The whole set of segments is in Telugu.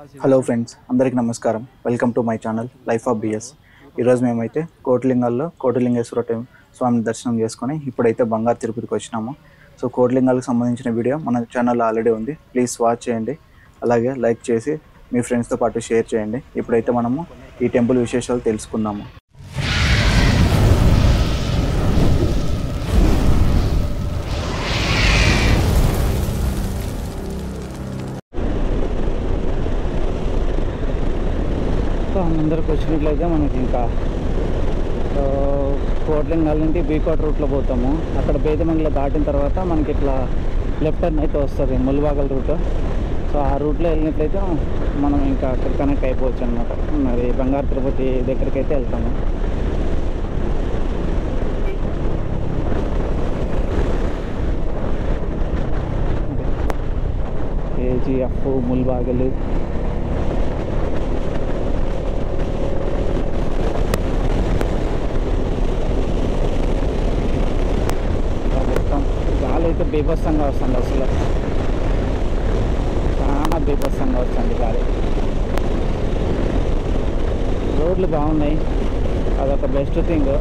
హలో ఫ్రెండ్స్ అందరికీ నమస్కారం. Welcome to my channel life of BS ఈరోజు మేమైతే కోటిలింగాల్లో కోటిలింగేశ్వర టైం స్వామి దర్శనం చేసుకొని ఇప్పుడైతే బంగారు తిరుపతికి వచ్చినాము. సో కోటిలింగాలకు సంబంధించిన వీడియో మన ఛానల్లో ఆల్రెడీ ఉంది. ప్లీజ్ వాచ్ చేయండి. అలాగే లైక్ చేసి మీ ఫ్రెండ్స్తో పాటు షేర్ చేయండి. ఇప్పుడైతే మనము ఈ టెంపుల్ విశేషాలు తెలుసుకుందాము. సో అందరికి వచ్చినట్లయితే మనకి ఇంకా ఆ, కోట్లింగాల నుండి బీకోట్ రూట్లో పోతాము. అక్కడ బేదమంగళ దాటిన తర్వాత మనకి ఇట్లా లెఫ్ట్ టర్న్ అయితే వస్తుంది ముల్బాగల్ రూట్. సో ఆ రూట్లో వెళ్ళినట్లయితే మనం ఇంకా అక్కడ కనెక్ట్ అయిపోవచ్చు అనమాట మరి బంగారు తిరుపతి దగ్గరికి అయితే వెళ్తాము కేజీఎఫ్ ముల్బాగలు మొత్తం గాలి అయితే బీభత్సంగా వస్తుంది అసలు. చాలా బీభత్సంగా వస్తుంది గాలి. రోడ్లు బాగున్నాయి. అదొక బెస్ట్ థింగ్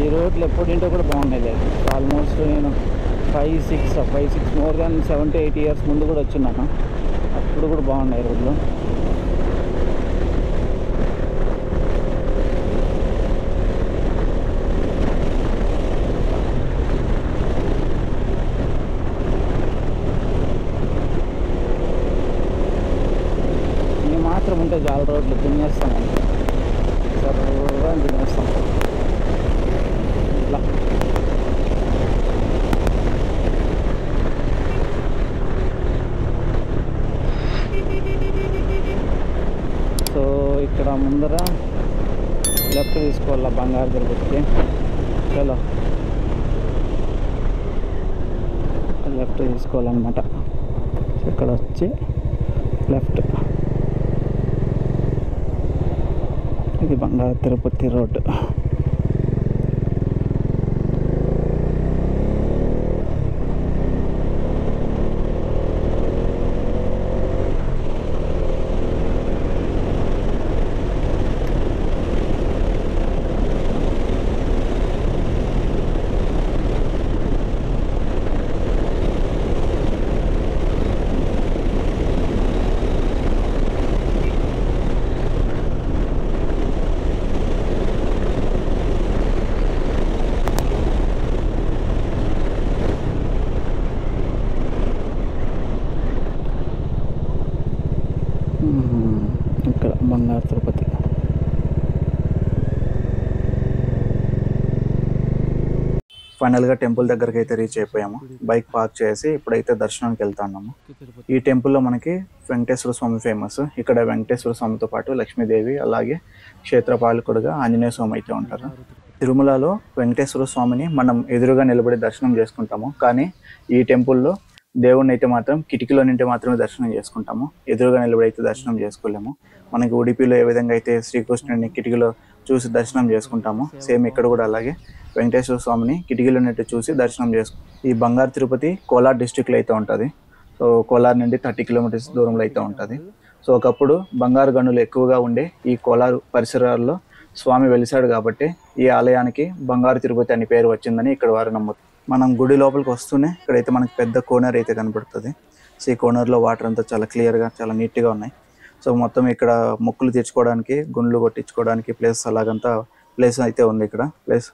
ఈ రోడ్లు ఎప్పుడింటో కూడా బాగున్నాయి ఆల్మోస్ట్ నేను five six five six more than seventy eight years ముందు కూడా వచ్చిన్నాను అప్పుడు కూడా బాగున్నాయి రోడ్లు. మాత్రం ఉంటే చాలా రోడ్లు తినేస్తాం సర్వగా తినేస్తాం ఇట్లా సో ఇక్కడ ముందర లెఫ్ట్ తీసుకోవాలా బంగారు తిరుపతికి చలో లెఫ్ట్ తీసుకోవాలన్నమాట ఇక్కడ వచ్చి లెఫ్ట్ ఇది బంగారు తిరుపతి రోడ్డు మ్మ్. ఇక్కడ బంగారు తిరుపతి ఫైనల్గా టెంపుల్ దగ్గరికి అయితే రీచ్ అయిపోయాము. బైక్ పార్క్ చేసి ఇప్పుడైతే దర్శనానికి వెళ్తున్నాము. ఈ టెంపుల్లో మనకి వెంకటేశ్వర స్వామి ఫేమస్. ఇక్కడ వెంకటేశ్వర స్వామితో పాటు లక్ష్మీదేవి అలాగే క్షేత్రపాలకుడుగా ఆంజనేయ స్వామి అయితే ఉంటారు. తిరుమలలో వెంకటేశ్వర స్వామిని మనం ఎదురుగా నిలబడి దర్శనం చేసుకుంటాము. కానీ ఈ టెంపుల్లో దేవుణ్ణి అయితే మాత్రం కిటికీలో నుండి మాత్రమే దర్శనం చేసుకుంటాము. ఎదురుగా నిలబడి అయితే దర్శనం చేసుకోలేము. మనకి ఉడిపిలో ఏ విధంగా అయితే శ్రీకృష్ణుడిని కిటికీలో చూసి దర్శనం చేసుకుంటాము. సేమ్ ఇక్కడ కూడా అలాగే. వెంకటేశ్వర స్వామిని కిటికీలో నెట్టు చూసి దర్శనం చేసుకు ఈ బంగారు తిరుపతి కోలార్ డిస్టిక్లో అయితే ఉంటుంది. సో కోలార్ నుండి థర్టీ కిలోమీటర్స్ దూరంలో అయితే ఉంటుంది. సో ఒకప్పుడు బంగారు గనులు ఎక్కువగా ఉండే ఈ కోలార్ పరిసరాల్లో స్వామి వెలిసాడు కాబట్టి ఈ ఆలయానికి బంగారు తిరుపతి అని పేరు వచ్చిందని ఇక్కడ వారు నమ్ముతారు మనం గుడి లోపలికి వస్తూనే ఇక్కడైతే మనకి పెద్ద కోనర్ అయితే కనబడుతుంది సో ఈ కోనర్లో వాటర్ అంతా చాలా క్లియర్గా చాలా నీట్గా ఉన్నాయి. సో మొత్తం ఇక్కడ మొక్కులు తెచ్చుకోవడానికి గుండ్లు కొట్టించుకోవడానికి ప్లేస్ అలాగంతా ప్లేస్ అయితే ఉంది ఇక్కడ. ప్లేస్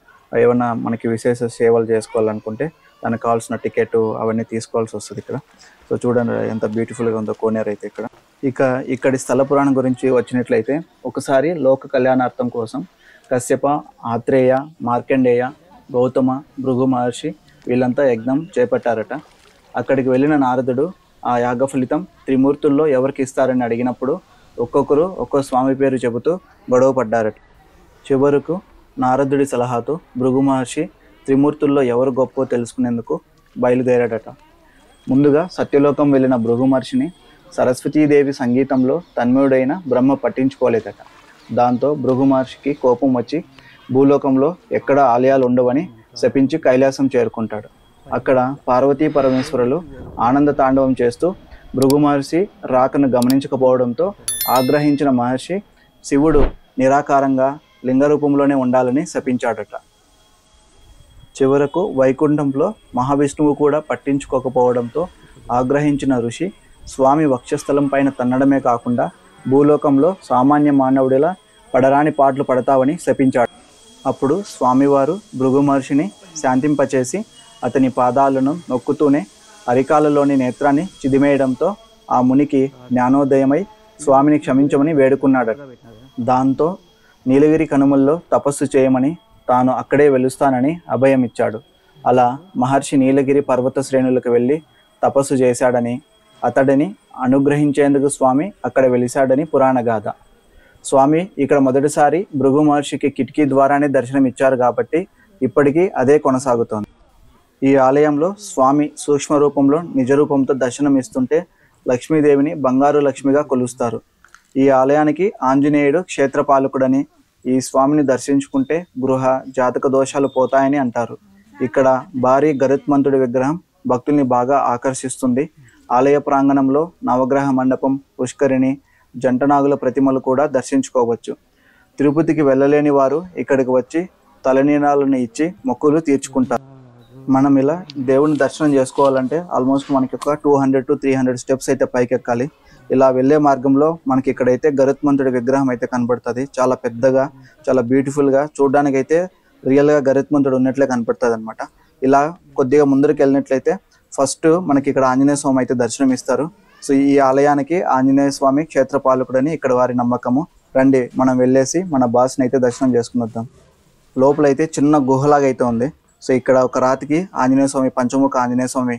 ఏమైనా మనకి విశేష సేవలు చేసుకోవాలనుకుంటే దానికి కావాల్సిన టికెట్ అవన్నీ తీసుకోవాల్సి వస్తుంది ఇక్కడ. సో చూడండి ఎంత బ్యూటిఫుల్గా ఉందో కోనేరు అయితే ఇక్కడ. ఇక ఇక్కడి స్థల పురాణం గురించి వచ్చినట్లయితే ఒకసారి లోక కళ్యాణార్థం కోసం కశ్యప ఆత్రేయ మార్కండేయ గౌతమ భృగు మహర్షి వీళ్ళంతా యజ్ఞం చేపట్టారట. అక్కడికి వెళ్ళిన నారదుడు ఆ యాగ ఫలితం త్రిమూర్తుల్లో ఎవరికి ఇస్తారని అడిగినప్పుడు ఒక్కొక్కరు ఒక్కో స్వామి పేరు చెబుతూ గొడవ పడ్డారట. చివరకు నారదుడి సలహాతో భృగు మహర్షి త్రిమూర్తుల్లో ఎవరు గొప్పో తెలుసుకునేందుకు బయలుదేరాడట. ముందుగా సత్యలోకం వెళ్ళిన భృగు మహర్షిని సరస్వతీదేవి సంగీతంలో తన్మయుడైన బ్రహ్మ పట్టించుకోలేదట. దాంతో భృగు మహర్షికి కోపం వచ్చి భూలోకంలో ఎక్కడ ఆలయాలు ఉండవని శపించి కైలాసం చేరుకుంటాడు. అక్కడ పార్వతీ పరమేశ్వరులు ఆనంద తాండవం చేస్తూ భృగు మహర్షి రాకను గమనించకపోవడంతో ఆగ్రహించిన మహర్షి శివుడు నిరాకారంగా లింగ రూపంలోనే ఉండాలని శపించాడట. చివరకు వైకుంఠంలో మహావిష్ణువు కూడా పట్టించుకోకపోవడంతో ఆగ్రహించిన ఋషి స్వామి వక్షస్థలం పైన తన్నడమే కాకుండా భూలోకంలో సామాన్య మానవుడిలా పడరాని పాటలు పడతావని శపించాడు. అప్పుడు స్వామివారు భృగు మహర్షిని శాంతింపచేసి అతని పాదాలను నొక్కుతూనే అరికాలలోని నేత్రాన్ని చిదిమేయడంతో ఆ మునికి జ్ఞానోదయమై స్వామిని క్షమించమని వేడుకున్నాడట దాంతో నీలగిరి కనుమల్లో తపస్సు చేయమని తాను అక్కడే వెలుస్తానని అభయమిచ్చాడు. అలా మహర్షి నీలగిరి పర్వత శ్రేణులకు వెళ్ళి తపస్సు చేశాడని అతడిని అనుగ్రహించేందుకు స్వామి అక్కడ వెలిశాడని పురాణగాథ స్వామి ఇక్కడ మొదటిసారి భృగు మహర్షికి కిటికీ ద్వారానే దర్శనం ఇచ్చారు కాబట్టి ఇప్పటికీ అదే కొనసాగుతోంది. ఈ ఆలయంలో స్వామి సూక్ష్మ రూపంలో నిజ రూపంతో దర్శనం ఇస్తుంటే లక్ష్మీదేవిని బంగారు లక్ష్మిగా కొలుస్తారు. ఈ ఆలయానికి ఆంజనేయుడు క్షేత్రపాలకుడని ఈ స్వామిని దర్శించుకుంటే గృహ జాతక దోషాలు పోతాయని అంటారు. ఇక్కడ భారీ గరుత్మంతుడి విగ్రహం భక్తుల్ని బాగా ఆకర్షిస్తుంది. ఆలయ ప్రాంగణంలో నవగ్రహ మండపం పుష్కరిణి జంటనాగుల ప్రతిమలు కూడా దర్శించుకోవచ్చు. తిరుపతికి వెళ్ళలేని వారు ఇక్కడికి వచ్చి తలనీనాలను ఇచ్చి మొక్కులు తీర్చుకుంటారు. మనం ఇలా దేవుని దర్శనం చేసుకోవాలంటే ఆల్మోస్ట్ మనకి ఒక two hundred to three hundred steps అయితే పైకి ఎక్కాలి ఇలా వెళ్ళే మార్గంలో మనకి ఇక్కడైతే గరుత్మంతుడి విగ్రహం అయితే కనబడుతుంది. చాలా పెద్దగా చాలా బ్యూటిఫుల్గా చూడడానికి అయితే రియల్గా గరుత్మంతుడు ఉన్నట్లే కనపడుతుంది అనమాట ఇలా కొద్దిగా ముందరికి వెళ్ళినట్లయితే ఫస్ట్ మనకి ఇక్కడ ఆంజనేయ స్వామి అయితే దర్శనం ఇస్తారు సో ఈ ఆలయానికి ఆంజనేయ స్వామి క్షేత్రపాలకుడని ఇక్కడ వారి నమ్మకము. రండి మనం వెళ్ళేసి మన బాస్ని అయితే దర్శనం చేసుకుని వద్దాం. లోపల అయితే చిన్న గుహలాగా అయితే ఉంది. సో ఇక్కడ ఒక రాతికి ఆంజనేయ స్వామి పంచముఖ ఆంజనేయ స్వామి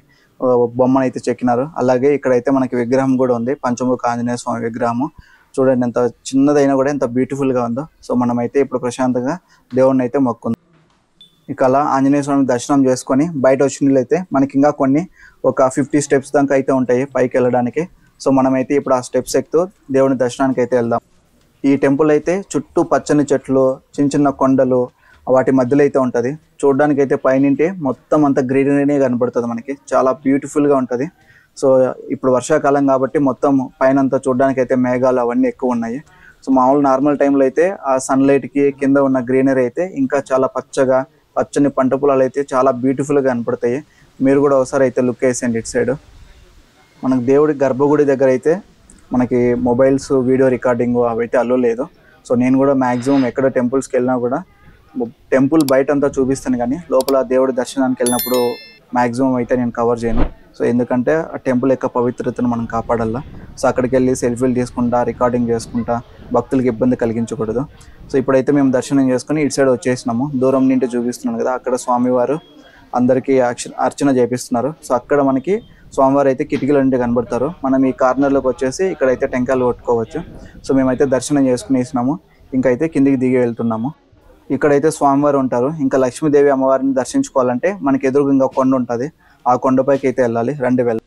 బొమ్మను అయితే చెక్కినారు. అలాగే ఇక్కడైతే మనకి విగ్రహం కూడా ఉంది పంచముఖ ఆంజనేయ స్వామి విగ్రహము. చూడండి ఎంత చిన్నదైనా కూడా ఎంత బ్యూటిఫుల్గా ఉందో. సో మనమైతే ఇప్పుడు ప్రశాంతంగా దేవుణ్ణి అయితే మొక్కుందాం ఇక అలా ఆంజనేయ స్వామి దర్శనం చేసుకొని బయట వచ్చినట్లయితే మనకి ఇంకా కొన్ని ఒక ఫిఫ్టీ స్టెప్స్ దాకా అయితే ఉంటాయి పైకి వెళ్ళడానికి. సో మనమైతే ఇప్పుడు ఆ స్టెప్స్ ఎక్కుతూ దేవుని దర్శనానికి అయితే వెళ్దాం. ఈ టెంపుల్ అయితే చుట్టూ పచ్చని చెట్లు చిన్న చిన్న కొండలు వాటి మధ్యలో అయితే ఉంటుంది. చూడడానికి అయితే పైనుంటే మొత్తం అంత గ్రీనరీనే కనబడుతుంది మనకి. చాలా బ్యూటిఫుల్గా ఉంటుంది. సో ఇప్పుడు వర్షాకాలం కాబట్టి మొత్తం పైన అంతా చూడడానికి అయితే మేఘాలు అవన్నీ ఎక్కువ ఉన్నాయి సో మామూలు నార్మల్ టైంలో అయితే ఆ సన్లైట్కి కింద ఉన్న గ్రీనరీ అయితే ఇంకా చాలా పచ్చగా పచ్చని పంట పొలాలు అయితే చాలా బ్యూటిఫుల్గా కనపడతాయి. మీరు కూడా ఒకసారి అయితే లుక్ వేసేయండి ఇటు సైడ్. మనకు దేవుడి గర్భగుడి దగ్గర అయితే మనకి మొబైల్స్ వీడియో రికార్డింగ్ అవైతే అల్లో లేదు. సో నేను కూడా మ్యాక్సిమం ఎక్కడ టెంపుల్స్కి వెళ్ళినా కూడా టెంపుల్ బయట అంతా చూపిస్తాను కానీ లోపల దేవుడి దర్శనానికి వెళ్ళినప్పుడు మ్యాక్సిమం అయితే నేను కవర్ చేయను. సో ఎందుకంటే ఆ టెంపుల్ యొక్క పవిత్రతను మనం కాపాడాలా. సో అక్కడికి వెళ్ళి సెల్ఫీలు తీసుకుంటా రికార్డింగ్ చేసుకుంటా భక్తులకు ఇబ్బంది కలిగించకూడదు. సో ఇప్పుడైతే మేము దర్శనం చేసుకుని ఇటు సైడ్ వచ్చేసినాము. దూరం నుండి చూపిస్తున్నాను కదా అక్కడ స్వామివారు అందరికీ అర్చన చేపిస్తున్నారు. సో అక్కడ మనకి స్వామివారు అయితే కిటికీల నుండి కనబడతారు. మనం ఈ కార్నర్లోకి వచ్చేసి ఇక్కడైతే టెంకాయలు కొట్టుకోవచ్చు. సో మేమైతే దర్శనం చేసుకునేసినాము. ఇంకైతే కిందికి దిగి వెళ్తున్నాము. ఇక్కడైతే స్వామివారు ఉంటారు. ఇంకా లక్ష్మీదేవి అమ్మవారిని దర్శించుకోవాలంటే మనకి ఎదురుగా ఇంకా కొండ ఉంటుంది. ఆ కొండపైకి అయితే వెళ్ళాలి. రండి వెళ్ళ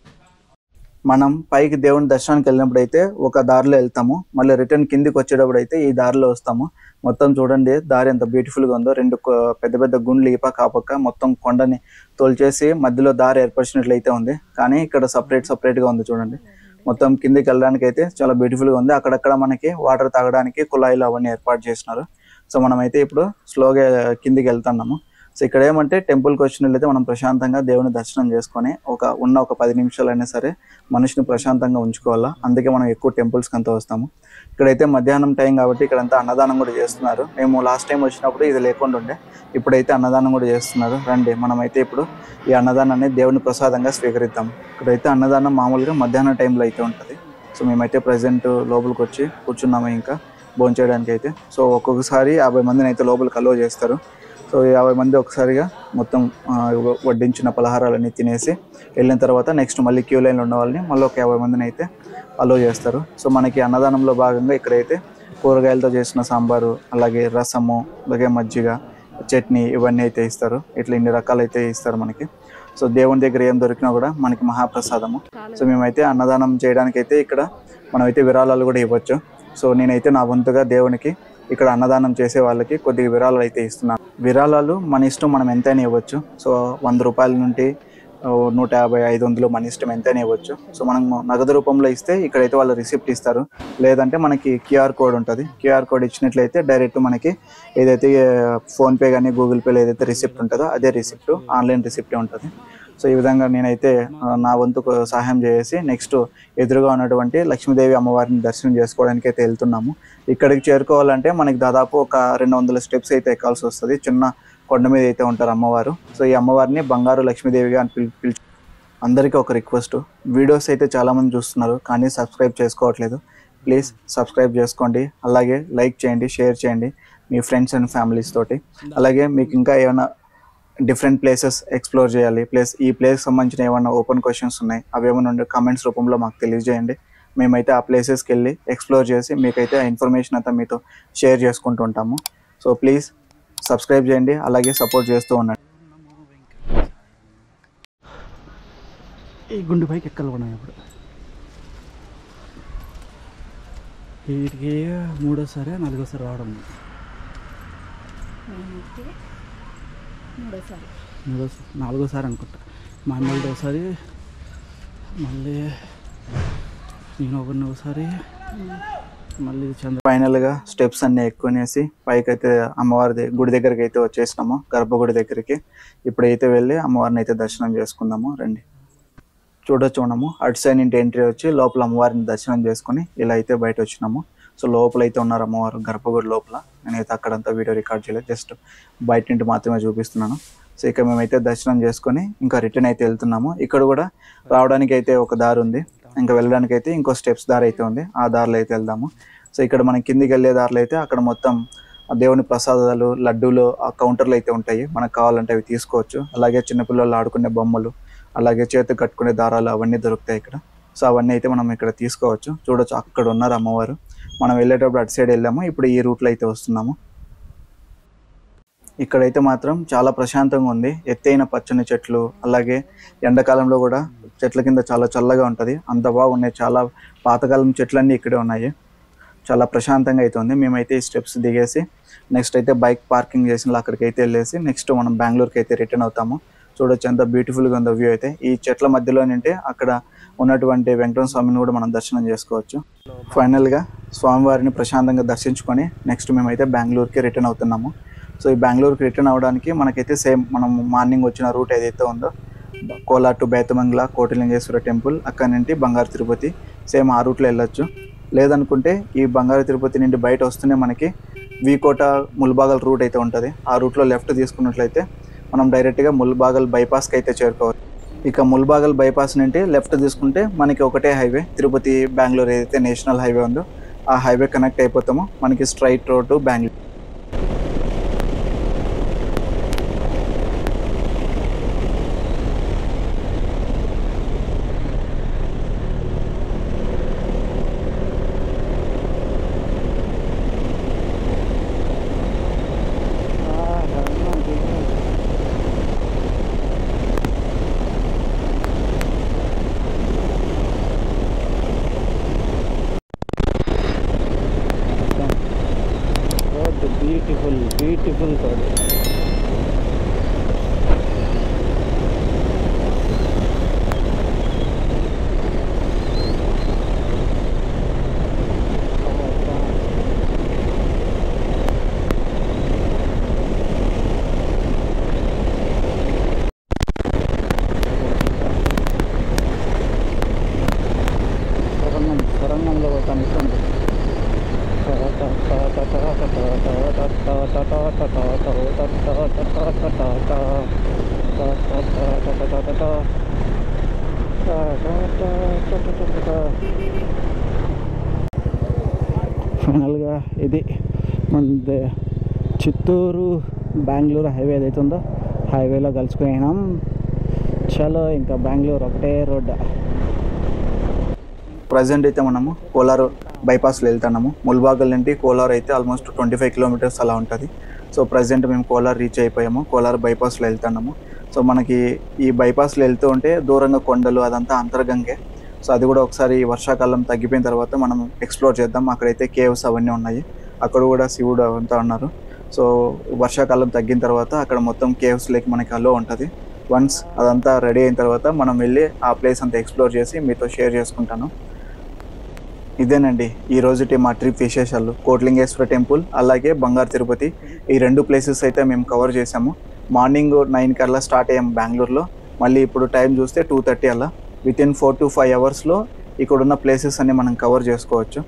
మనం పైకి దేవుని దర్శనానికి వెళ్ళినప్పుడు అయితే ఒక దారిలో వెళ్తాము. మళ్ళీ రిటర్న్ కిందికి వచ్చేటప్పుడు అయితే ఈ దారిలో వస్తాము. మొత్తం చూడండి దారి ఎంత బ్యూటిఫుల్గా ఉందో. రెండు పెద్ద పెద్ద గుండ్లు ఈప కాపక్క మొత్తం కొండని తోల్చేసి మధ్యలో దారి ఏర్పరిచినట్లయితే ఉంది. కానీ ఇక్కడ సపరేట్ సపరేట్గా ఉంది చూడండి. మొత్తం కిందికి వెళ్ళడానికి అయితే చాలా బ్యూటిఫుల్గా ఉంది. అక్కడక్కడ మనకి వాటర్ తాగడానికి కుళాయిలు అవన్నీ ఏర్పాటు చేసినారు. సో మనమైతే ఇప్పుడు స్లోగా కిందికి వెళ్తున్నాము సో ఇక్కడ ఏమంటే టెంపుల్కి వచ్చినట్లయితే మనం ప్రశాంతంగా దేవుని దర్శనం చేసుకొని ఒక ఉన్న ఒక పది నిమిషాలైనా సరే మనిషిని ప్రశాంతంగా ఉంచుకోవాలా. అందుకే మనం ఎక్కువ టెంపుల్స్కి అంతా వస్తాము. ఇక్కడైతే మధ్యాహ్నం టైం కాబట్టి ఇక్కడంతా అన్నదానం కూడా చేస్తున్నారు. మేము లాస్ట్ టైం వచ్చినప్పుడు ఇది లేకుండా ఉండే ఇప్పుడైతే అన్నదానం కూడా చేస్తున్నారు. రండి మనమైతే ఇప్పుడు ఈ అన్నదానాన్ని దేవుని ప్రసాదంగా స్వీకరిద్దాం. ఇక్కడైతే అన్నదానం మామూలుగా మధ్యాహ్నం టైంలో అయితే ఉంటుంది. సో మేమైతే ప్రజెంట్ లోపలికి వచ్చి కూర్చున్నాము ఇంకా. భోంచేయడానికి అయితే సో ఒక్కొక్కసారి యాభై మందిని అయితే లోపలికి అలో చేస్తారు. సో యాభై మంది ఒకసారిగా మొత్తం వడ్డించిన పలహారాలన్నీ తినేసి వెళ్ళిన తర్వాత నెక్స్ట్ మళ్ళీ క్యూ లైన్లో ఉన్న వాళ్ళని మళ్ళీ ఒక యాభై మందిని అయితే అలో చేస్తారు. సో మనకి అన్నదానంలో భాగంగా ఇక్కడైతే కూరగాయలతో చేసిన సాంబారు అలాగే రసము అలాగే మజ్జిగ చట్నీ ఇవన్నీ అయితే ఇస్తారు. ఇట్లా ఇన్ని రకాలు అయితే ఇస్తారు మనకి. సో దేవుని దగ్గర ఏం దొరికినా కూడా మనకి మహాప్రసాదము. సో మేమైతే అన్నదానం చేయడానికి అయితే ఇక్కడ మనమైతే విరాళాలు కూడా ఇవ్వచ్చు. సో నేనైతే నా వంతుగా దేవునికి ఇక్కడ అన్నదానం చేసే వాళ్ళకి కొద్దిగా విరాళాలు అయితే ఇస్తున్నాను. విరాళాలు మన ఇష్టం మనం ఎంతైనా ఇవ్వచ్చు. సో వంద రూపాయల నుండి నూట యాభై ఐదు వందలు మన ఇష్టం ఎంతైనా ఇవ్వచ్చు. సో మనం నగదు రూపంలో ఇస్తే ఇక్కడైతే వాళ్ళు రిసిప్ట్ ఇస్తారు. లేదంటే మనకి క్యూఆర్ కోడ్ ఉంటుంది. క్యూఆర్ కోడ్ ఇచ్చినట్లయితే డైరెక్ట్ మనకి ఏదైతే ఫోన్పే కానీ గూగుల్ పేలో ఏదైతే రిసిప్ట్ ఉంటుందో అదే రిసిప్ట్ ఆన్లైన్ రిసిప్ట్ ఉంటుంది. సో ఈ విధంగా నేనైతే నా వంతు సహాయం చేసి నెక్స్ట్ ఎదురుగా ఉన్నటువంటి లక్ష్మీదేవి అమ్మవారిని దర్శనం చేసుకోవడానికి అయితే వెళ్తున్నాము. ఇక్కడికి చేరుకోవాలంటే మనకి దాదాపు ఒక రెండు వందల స్టెప్స్ అయితే ఎక్కాల్సి వస్తుంది. చిన్న కొండ మీద అయితే ఉంటారు అమ్మవారు. సో ఈ అమ్మవారిని బంగారు లక్ష్మీదేవిగా అని పిలి పిలిచి అందరికీ ఒక రిక్వెస్ట్. వీడియోస్ అయితే చాలామంది చూస్తున్నారు కానీ సబ్స్క్రైబ్ చేసుకోవట్లేదు. ప్లీజ్ సబ్స్క్రైబ్ చేసుకోండి. అలాగే లైక్ చేయండి షేర్ చేయండి మీ ఫ్రెండ్స్ అండ్ ఫ్యామిలీస్ తోటి. అలాగే మీకు ఇంకా ఏమైనా డిఫరెంట్ ప్లేసెస్ ఎక్స్ప్లోర్ చేయాలి. ప్లస్ ఈ ప్లేస్ సంబంధించిన ఏమైనా ఓపెన్ క్వశ్చన్స్ ఉన్నాయి అవి ఏమైనా ఉండే కామెంట్స్ రూపంలో మాకు తెలియజేయండి. మేమైతే ఆ ప్లేసెస్కి వెళ్ళి ఎక్స్ప్లోర్ చేసి మీకైతే ఆ ఇన్ఫర్మేషన్ అంతా మీతో షేర్ చేసుకుంటూ ఉంటాము. సో ప్లీజ్ సబ్స్క్రైబ్ చేయండి అలాగే సపోర్ట్ చేస్తూ ఉండండి. ఈ గుండు పైకి ఎక్కలు ఉన్నాయి ఇప్పుడు వీటికి మూడోసారి నాలుగోసారి రావడం మూడోసారి. మూడోసారి నాలుగోసారి అనుకుంటా. మా అమ్మలది ఒకసారి మళ్ళీ నేను ఒకరిని ఒకసారి మళ్ళీ చంద్ర ఫైనల్గా స్టెప్స్ అన్ని ఎక్కునేసి పైకి అయితే అమ్మవారి గుడి దగ్గరికి అయితే వచ్చేసినాము గర్భగుడి దగ్గరికి. ఇప్పుడైతే వెళ్ళి అమ్మవారిని అయితే దర్శనం చేసుకుందాము రండి. చూడొచ్చు మనము అటు సైడ్ నుండి ఎంట్రీ వచ్చి లోపల అమ్మవారిని దర్శనం చేసుకుని ఇలా అయితే బయట వచ్చినాము. సో లోపల అయితే ఉన్నారు అమ్మవారు గర్భగుడి లోపల. నేనైతే అక్కడంతా వీడియో రికార్డ్ చేయలేదు. జస్ట్ బయట నుండి మాత్రమే చూపిస్తున్నాను. సో ఇక్కడ మేమైతే దర్శనం చేసుకొని ఇంకా రిటర్న్ అయితే వెళ్తున్నాము. ఇక్కడ కూడా రావడానికి అయితే ఒక దారి ఉంది. ఇంకా వెళ్ళడానికి అయితే ఇంకో స్టెప్స్ దారి అయితే ఉంది. ఆ దారిలో అయితే వెళ్దాము. సో ఇక్కడ మనం కిందికి వెళ్ళే దారిలో అయితే అక్కడ మొత్తం దేవుని ప్రసాదాలు లడ్డూలు ఆ కౌంటర్లు అయితే ఉంటాయి. మనకు కావాలంటే అవి తీసుకోవచ్చు. అలాగే చిన్నపిల్లలు ఆడుకునే బొమ్మలు అలాగే చేతికి కట్టుకునే దారాలు అవన్నీ దొరుకుతాయి ఇక్కడ. సో అవన్నీ అయితే మనం ఇక్కడ తీసుకోవచ్చు. చూడొచ్చు అక్కడ ఉన్నారు అమ్మవారు. మనం వెళ్ళేటప్పుడు అటు సైడ్ వెళ్ళాము. ఇప్పుడు ఈ రూట్లో అయితే వస్తున్నాము. ఇక్కడైతే మాత్రం చాలా ప్రశాంతంగా ఉంది. ఎత్తైన పచ్చని చెట్లు అలాగే ఎండాకాలంలో కూడా చెట్ల కింద చాలా చల్లగా ఉంటుంది. అంత బాగున్నాయి. చాలా పాతకాలం చెట్లన్నీ ఇక్కడే ఉన్నాయి. చాలా ప్రశాంతంగా అయితే ఉంది. మేమైతే ఈ స్టెప్స్ దిగేసి నెక్స్ట్ అయితే బైక్ పార్కింగ్ చేసిన అక్కడికి అయితే వెళ్ళేసి నెక్స్ట్ మనం బెంగళూరుకి అయితే రిటర్న్ అవుతాము. చూడొచ్చు. ఎంత బ్యూటిఫుల్గా ఉందో వ్యూ అయితే. ఈ చెట్ల మధ్యలో నుండి అక్కడ ఉన్నటువంటి వెంకటరమణ స్వామిని కూడా మనం దర్శనం చేసుకోవచ్చు. ఫైనల్గా స్వామివారిని ప్రశాంతంగా దర్శించుకొని నెక్స్ట్ మేమైతే బెంగళూరుకి రిటర్న్ అవుతున్నాము. సో ఈ బెంగళూరుకి రిటర్న్ అవ్వడానికి మనకైతే సేమ్ మనం మార్నింగ్ వచ్చిన రూట్ ఏదైతే ఉందో కోలా టు బైతమంగళ కోటిలింగేశ్వర టెంపుల్ అక్కడ నుండి బంగారు తిరుపతి సేమ్ ఆ రూట్లో వెళ్ళొచ్చు. లేదనుకుంటే ఈ బంగారు తిరుపతి నుండి బయట వస్తూనే మనకి వీకోట ముల్బాగల్ రూట్ అయితే ఉంటుంది. ఆ రూట్లో లెఫ్ట్ తీసుకున్నట్లయితే మనం డైరెక్ట్గా ముల్బాగల్ బైపాస్కి అయితే చేరుకోవచ్చు. ఇక ముల్బాగల్ బైపాస్ నుండి లెఫ్ట్ తీసుకుంటే మనకి ఒకటే హైవే తిరుపతి బెంగళూరు ఏదైతే నేషనల్ హైవే ఉందో ఆ హైవే కనెక్ట్ అయిపోతామో. మనకి straight road Bengaluru beautiful beautiful कर ఫైనల్గా ఇది మన చిత్తూరు బెంగళూరు హైవే ఏదైతే ఉందో హైవేలో కలుసుకున్నాం చలో ఇంకా బెంగళూరు ఒకటే రోడ్ ప్రజెంట్ అయితే మనము కోలారు బైపాస్లో వెళ్తున్నాము. ముల్బాగల్ నుండి కోలార్ అయితే ఆల్మోస్ట్ ట్వంటీ ఫైవ్ కిలోమీటర్స్ అలా ఉంటుంది. సో ప్రజెంట్ మేము కోలార్ రీచ్ అయిపోయాము. కోలార్ బైపాస్లో వెళ్తున్నాము. సో మనకి ఈ బైపాస్లో వెళ్తూ ఉంటే దూరంగా కొండలు అదంతా అంతర్గంగే. సో అది కూడా ఒకసారి వర్షాకాలం తగ్గిపోయిన తర్వాత మనం ఎక్స్ప్లోర్ చేద్దాం. అక్కడైతే కేవ్స్ అవన్నీ ఉన్నాయి. అక్కడ కూడా శివుడు అంతా ఉన్నారు. సో వర్షాకాలం తగ్గిన తర్వాత అక్కడ మొత్తం కేవ్స్ లేక్ మనకి అలో ఉంటుంది. వన్స్ అదంతా రెడీ అయిన తర్వాత మనం వెళ్ళి ఆ ప్లేస్ అంతా ఎక్స్ప్లోర్ చేసి మీతో షేర్ చేసుకుంటాను. ఇదేనండి. ఈ రోజుటి మా ట్రిప్ విశేషాలు. కోట్లింగేశ్వర టెంపుల్ అలాగే బంగారు తిరుపతి. ఈ రెండు ప్లేసెస్ అయితే మేము కవర్ చేసాము మార్నింగ్ నైన్ కల్లా స్టార్ట్ అయ్యాం బెంగళూరులో. మళ్ళీ ఇప్పుడు టైం చూస్తే టూ థర్టీ అలా. Within four to five అవర్స్లో ఇక్కడ ఉన్న ప్లేసెస్ అన్ని మనం కవర్ చేసుకోవచ్చు.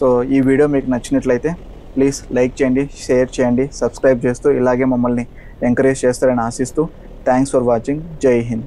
సో ఈ వీడియో మీకు నచ్చినట్లయితే ప్లీజ్ లైక్ చేయండి షేర్ చేయండి సబ్స్క్రైబ్ చేస్తూ ఇలాగే మమ్మల్ని ఎంకరేజ్ చేస్తారని ఆశిస్తూ థ్యాంక్స్ ఫర్ వాచింగ్. జై హింద్.